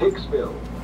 Hicksville.